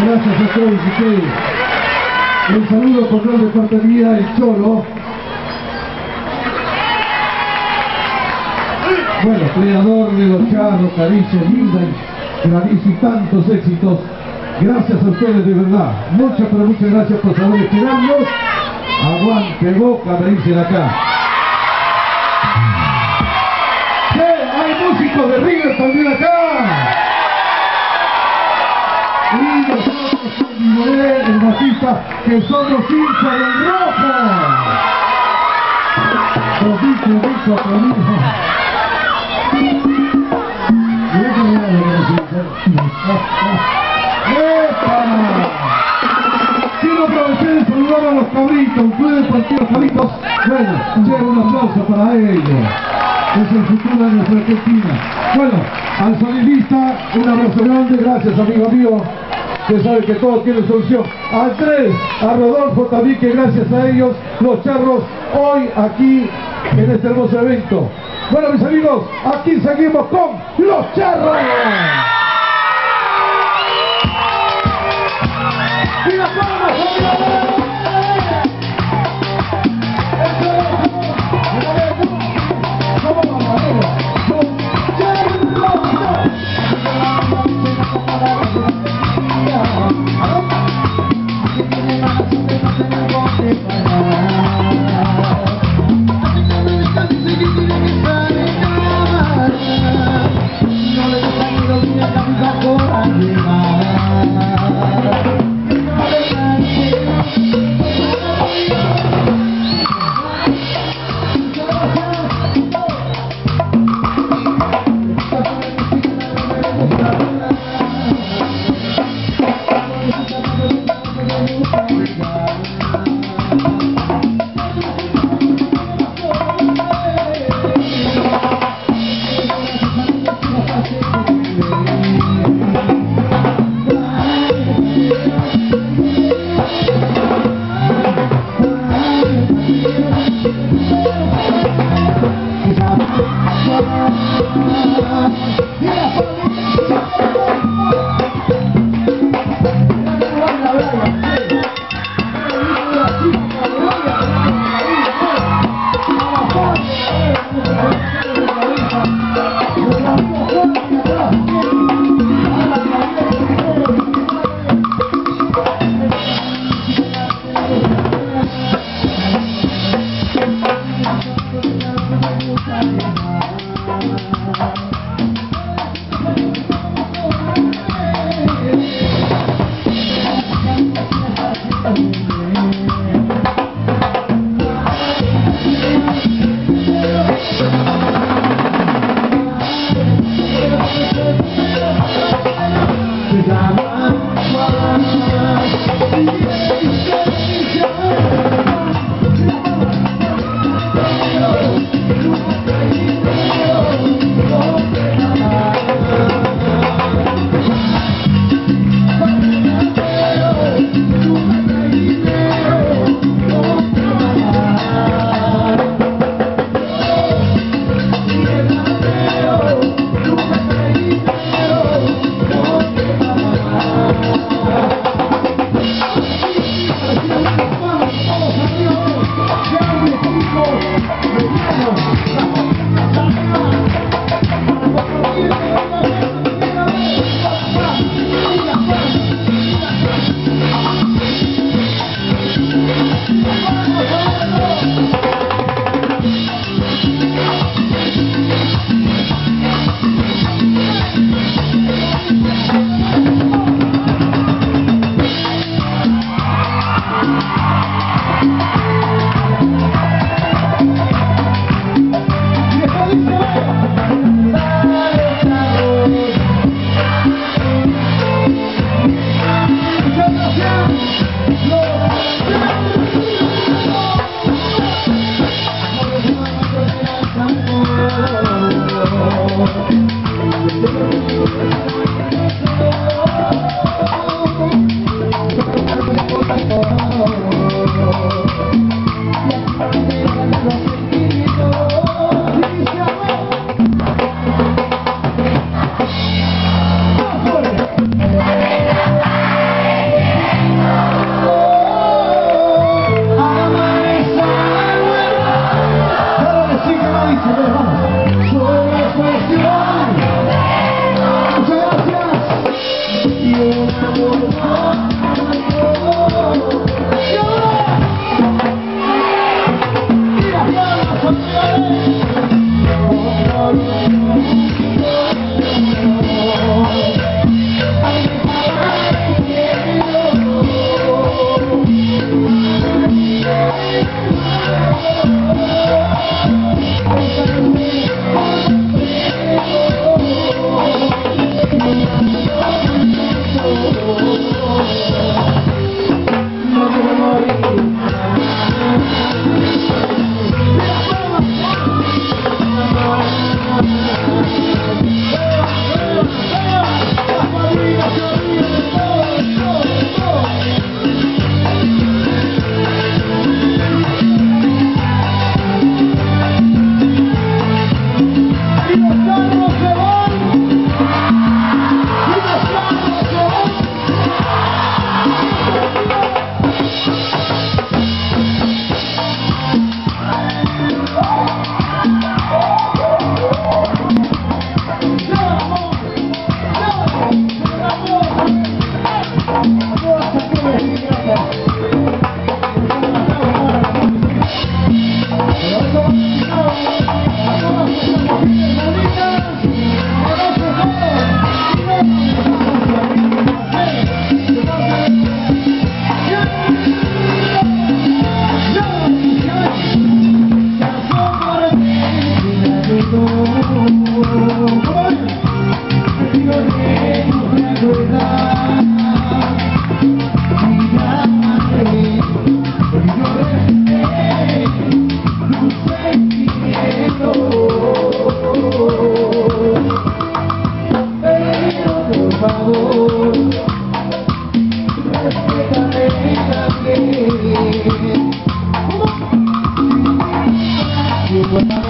Gracias a todos ustedes. El saludo cordial de parte mía, el Cholo. Bueno, creador de los charros, Caricia, Linda y tantos éxitos. Gracias a ustedes de verdad. Muchas, pero muchas gracias por saber esperarnos. Aguante boca, me dicen acá. El bajista, que son los hinchas del rojo. Todito, todito, todito. ¡Epa! Quiero aprovechar de saludar a los cabritos, ustedes partidos cabritos. Bueno, lleva un aplauso para ellos. Es el futuro de nuestra Argentina. Bueno, al sonidista, un abrazo grande, gracias amigo mío. Usted sabe que todo tiene solución. A Andrés, a Rodolfo también, que gracias a ellos, los charros, hoy aquí en este hermoso evento. Bueno, mis amigos, aquí seguimos con los charros.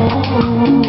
I'm